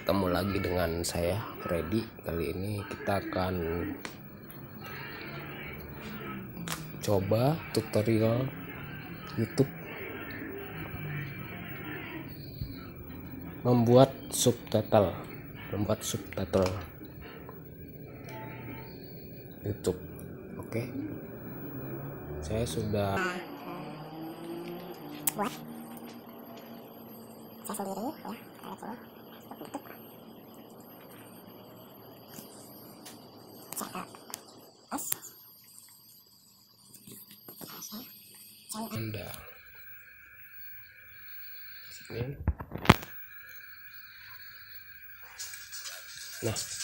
ketemu lagi dengan saya Freddy. Kali ini kita akan coba tutorial YouTube membuat subtitle membuat subtitle YouTube. Oke? Saya sudah buat. Saya sendiri ya. Lihat sini anda. Sini nah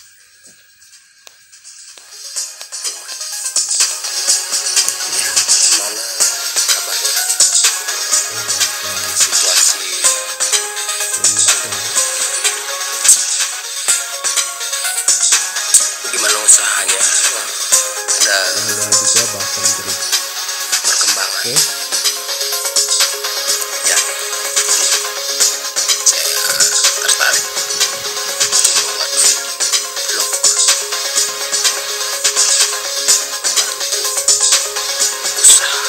gimana usahanya? Inggris perkembangan. Oke. Ya. Saya tertarik. Membuat usaha.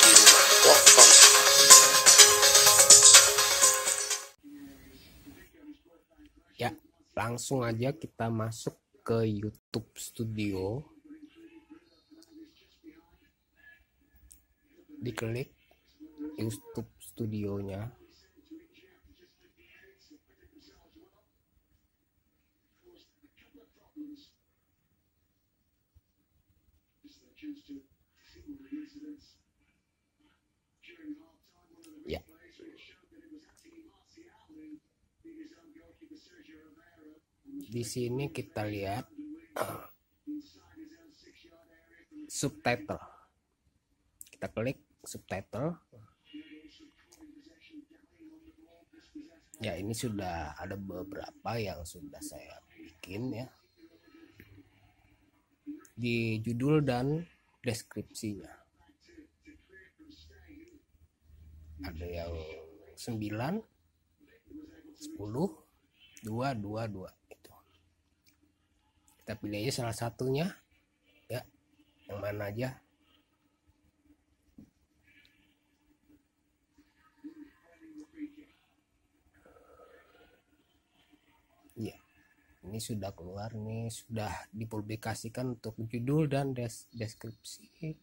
Di rumah. Work from langsung aja kita masuk ke YouTube Studio. Diklik YouTube Studionya. ya di sini kita lihat subtitle. Kita klik subtitle. Ya ini sudah ada beberapa yang sudah saya bikin ya. Di judul dan deskripsinya. Ada yang 9 10 2 2 2 itu kita pilih aja salah satunya ya yang mana aja Iya, ini sudah keluar nih, sudah dipublikasikan untuk judul dan des- deskripsi.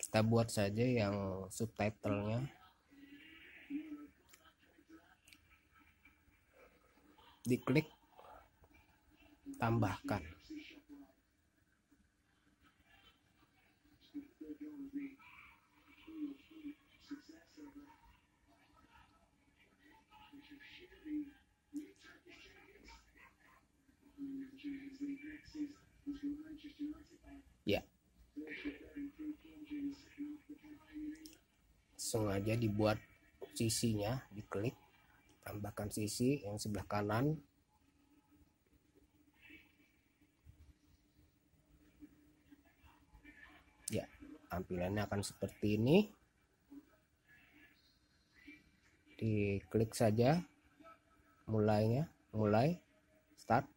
Kita buat saja yang subtitlenya. Diklik, tambahkan. Ya. Sengaja dibuat sisinya, diklik, tambahkan sisi yang sebelah kanan. Ya, tampilannya akan seperti ini. Diklik saja mulainya, mulai, start.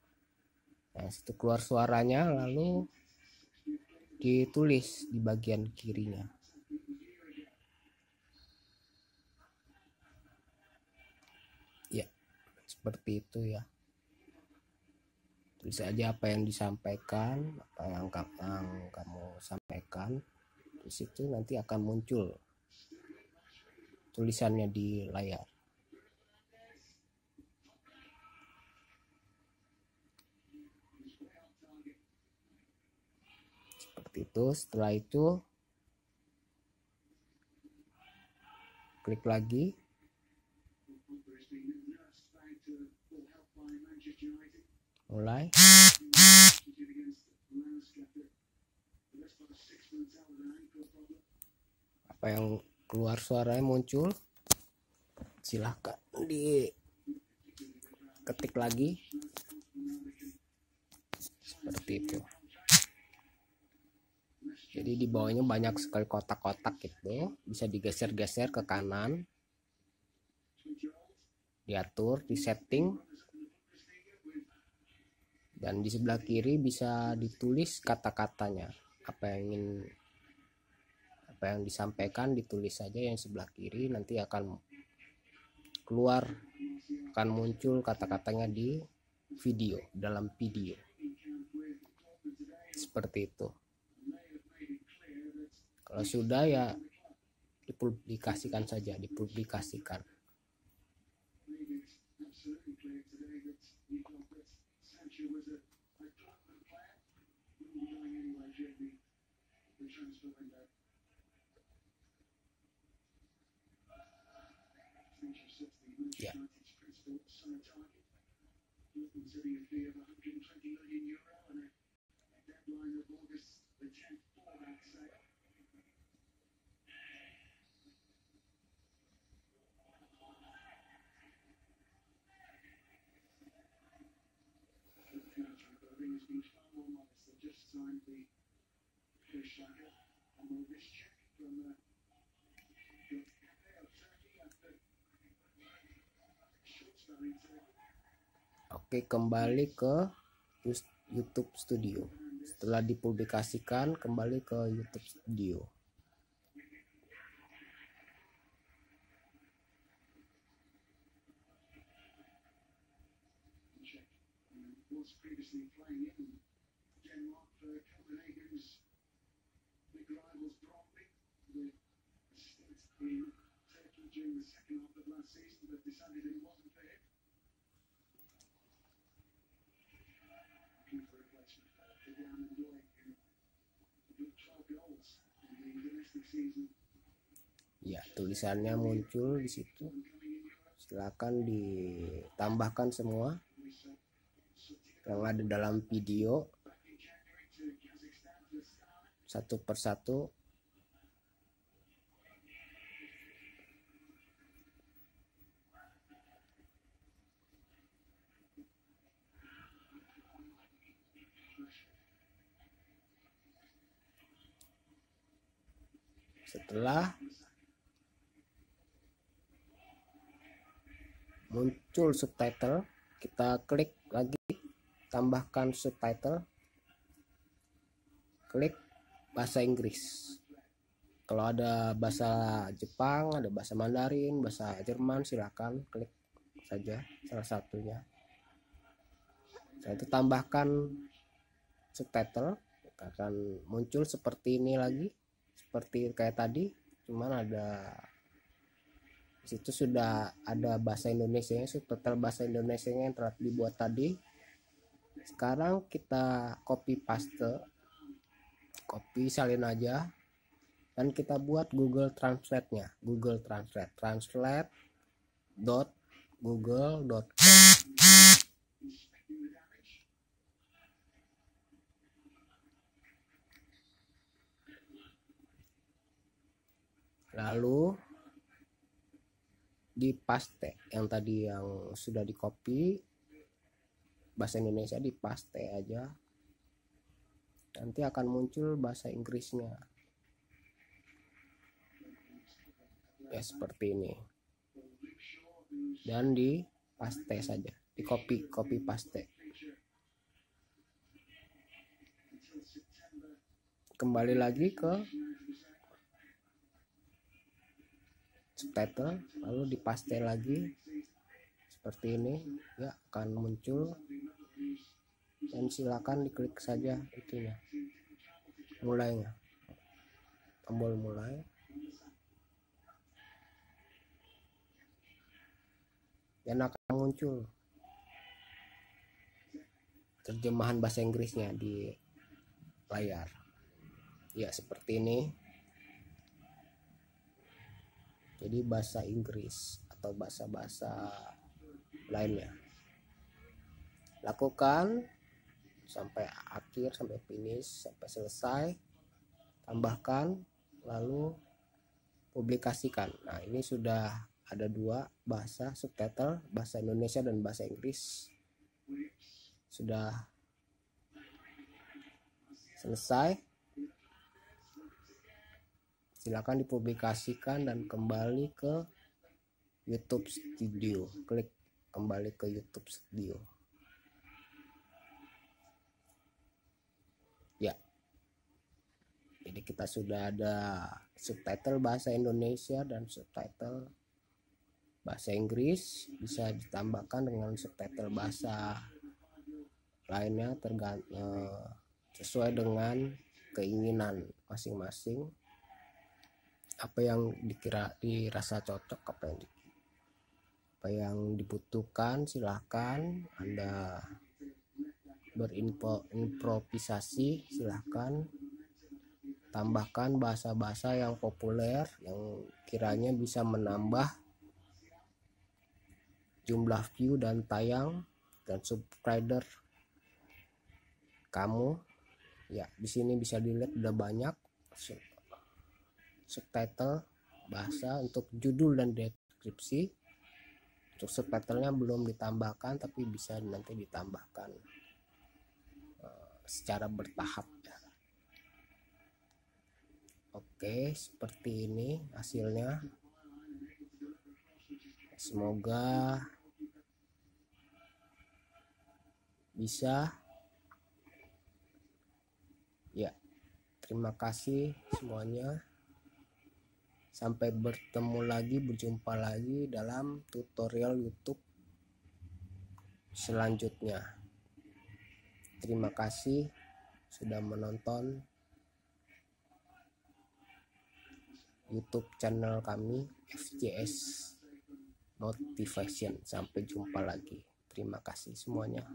Nah, situ keluar suaranya lalu ditulis di bagian kirinya. Ya, seperti itu ya. Tulis aja apa yang disampaikan, apa yang, ka- yang kamu sampaikan. Di situ nanti akan muncul tulisannya di layar. seperti itu setelah itu klik lagi mulai. Apa yang keluar suaranya muncul? Silahkan di ketik lagi. Seperti itu. Jadi di bawahnya banyak sekali kotak-kotak gitu bisa digeser-geser ke kanan. Diatur di setting dan di sebelah kiri bisa ditulis kata-katanya. Apa yang ingin apa yang disampaikan ditulis saja yang sebelah kiri. Nanti akan keluar akan muncul kata-katanya di video dalam video. Seperti itu. Kalau sudah ya dipublikasikan saja dipublikasikan considering a fee of 120 million euro and a, a deadline of August the 10th for that sale. has been far more modest. They just signed the and check from the of Turkey. Oke, kembali ke YouTube Studio. Setelah dipublikasikan, kembali ke YouTube Studio. Ya, tulisannya muncul di situ. Silakan ditambahkan semua yang ada dalam video satu persatu setelah muncul subtitle kita klik lagi tambahkan subtitle. Klik bahasa Inggris. Kalau ada bahasa Jepang ada bahasa Mandarin bahasa Jerman silakan klik saja salah satunya. Setelah itu tambahkan subtitle akan muncul seperti ini lagi seperti kayak tadi cuman ada situ sudah ada bahasa Indonesia nya subtitle bahasa Indonesia yang telah dibuat tadi. Sekarang kita copy paste copy salin aja dan kita buat Google Translate nya Google Translate translate dot google.com lalu di paste yang tadi yang sudah di copy bahasa Indonesia di paste aja. Nanti akan muncul bahasa Inggrisnya. Ya seperti ini. Dan di paste saja. Di copy copy paste. Kembali lagi ke subtitle lalu dipaste lagi. Seperti ini ya akan muncul. Dan silakan diklik saja itunya. Mulainya. Tombol mulai. Dan akan muncul. Terjemahan bahasa Inggrisnya di layar. Ya seperti ini jadi bahasa Inggris atau bahasa-bahasa lainnya. Lakukan sampai akhir sampai finish sampai selesai. Tambahkan lalu publikasikan. Nah ini sudah ada dua bahasa subtitle bahasa Indonesia dan bahasa Inggris. Sudah selesai silakan dipublikasikan dan kembali ke YouTube Studio. Klik kembali ke YouTube Studio. Ya. Jadi kita sudah ada subtitle bahasa Indonesia dan subtitle bahasa Inggris. Bisa ditambahkan dengan subtitle bahasa lainnya tergantung sesuai dengan keinginan masing-masing apa yang dikira dirasa cocok apa yang apa yang dibutuhkan silahkan anda berimprovisasi silahkan tambahkan bahasa-bahasa yang populer yang kiranya bisa menambah jumlah view dan tayang dan subscriber kamu. Ya di sini bisa dilihat udah banyak subtitle bahasa untuk judul dan deskripsi. Untuk subtitlenya belum ditambahkan tapi bisa nanti ditambahkan eh, secara bertahap ya. Oke seperti ini hasilnya. Semoga bisa. Ya terima kasih semuanya sampai bertemu lagi berjumpa lagi dalam tutorial YouTube selanjutnya. Terima kasih sudah menonton YouTube channel kami FJS Motivation sampai jumpa lagi. Terima kasih semuanya